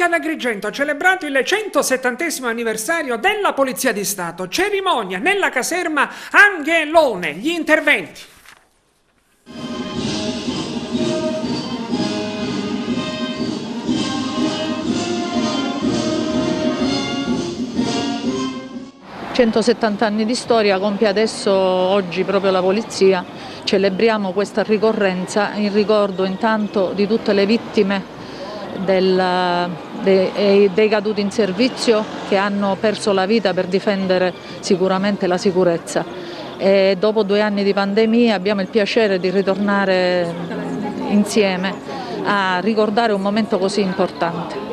Anche ad Agrigento ha celebrato il 170 anniversario della Polizia di Stato. Cerimonia nella caserma Angelone. Gli interventi. ...170 anni di storia compie adesso oggi proprio la Polizia, celebriamo questa ricorrenza in ricordo intanto di tutte le vittime del, dei, dei caduti in servizio che hanno perso la vita per difendere sicuramente la sicurezza. E dopo due anni di pandemia abbiamo il piacere di ritornare insieme a ricordare un momento così importante.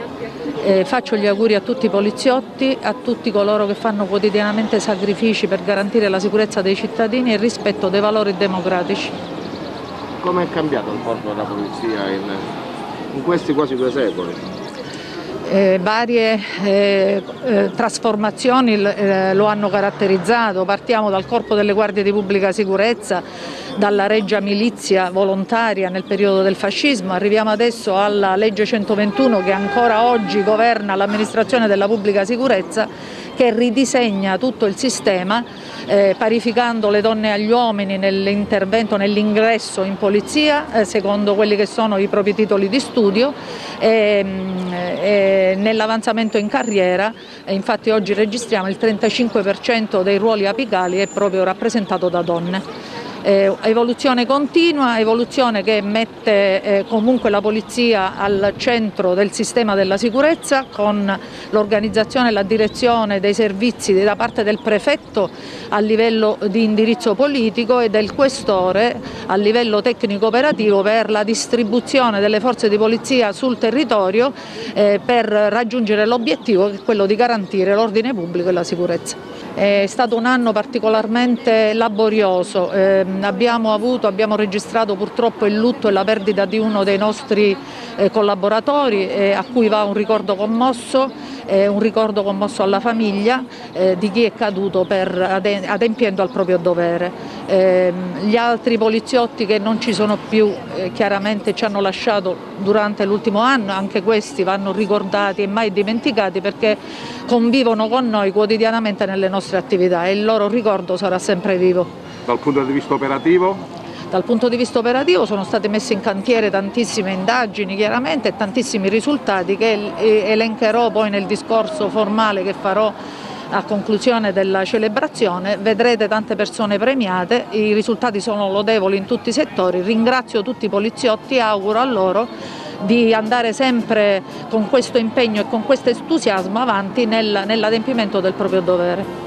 E faccio gli auguri a tutti i poliziotti, a tutti coloro che fanno quotidianamente sacrifici per garantire la sicurezza dei cittadini e il rispetto dei valori democratici. Come è cambiato il corpo della polizia in in questi quasi due secoli. Eh, varie eh, eh, trasformazioni eh, lo hanno caratterizzato, partiamo dal corpo delle guardie di pubblica sicurezza, dalla reggia milizia volontaria nel periodo del fascismo, arriviamo adesso alla legge 121 che ancora oggi governa l'amministrazione della pubblica sicurezza che ridisegna tutto il sistema eh, parificando le donne agli uomini nell'intervento, nell'ingresso in polizia eh, secondo quelli che sono i propri titoli di studio e, mm, e nell'avanzamento in carriera, infatti oggi registriamo il 35% dei ruoli apicali è proprio rappresentato da donne. Eh, evoluzione continua, evoluzione che mette eh, comunque la polizia al centro del sistema della sicurezza con l'organizzazione e la direzione dei servizi da parte del prefetto a livello di indirizzo politico e del questore a livello tecnico operativo per la distribuzione delle forze di polizia sul territorio eh, per raggiungere l'obiettivo che è quello di garantire l'ordine pubblico e la sicurezza. È stato un anno particolarmente laborioso, eh, abbiamo, avuto, abbiamo registrato purtroppo il lutto e la perdita di uno dei nostri eh, collaboratori eh, a cui va un ricordo commosso, un ricordo commosso alla famiglia eh, di chi è caduto adempiendo al proprio dovere. Ehm, gli altri poliziotti che non ci sono più eh, chiaramente ci hanno lasciato durante l'ultimo anno, anche questi vanno ricordati e mai dimenticati perché convivono con noi quotidianamente nelle nostre attività e il loro ricordo sarà sempre vivo. Dal punto di vista operativo? Dal punto di vista operativo sono state messe in cantiere tantissime indagini chiaramente e tantissimi risultati che elencherò poi nel discorso formale che farò a conclusione della celebrazione vedrete tante persone premiate, i risultati sono lodevoli in tutti i settori, ringrazio tutti i poliziotti e auguro a loro di andare sempre con questo impegno e con questo entusiasmo avanti nel, nell'adempimento del proprio dovere.